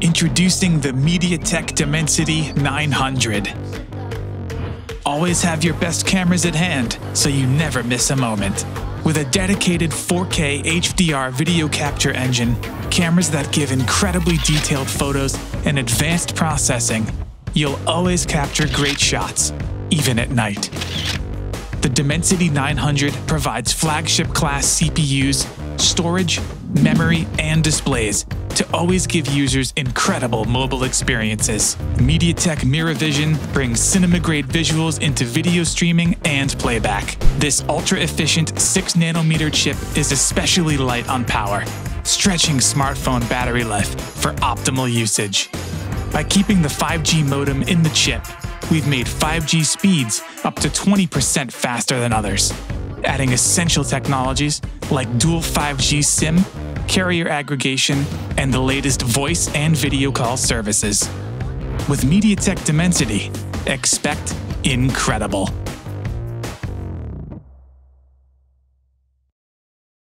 Introducing the MediaTek Dimensity 900. Always have your best cameras at hand so you never miss a moment. With a dedicated 4K HDR video capture engine, cameras that give incredibly detailed photos, and advanced processing, you'll always capture great shots, even at night. The Dimensity 900 provides flagship class CPUs, storage, memory, and displays to always give users incredible mobile experiences. MediaTek MiraVision brings cinema-grade visuals into video streaming and playback. This ultra-efficient 6nanometer chip is especially light on power, stretching smartphone battery life for optimal usage. By keeping the 5G modem in the chip, we've made 5G speeds up to 20% faster than others, adding essential technologies like dual 5G SIM carrier aggregation, and the latest voice and video call services. With MediaTek Dimensity, expect incredible.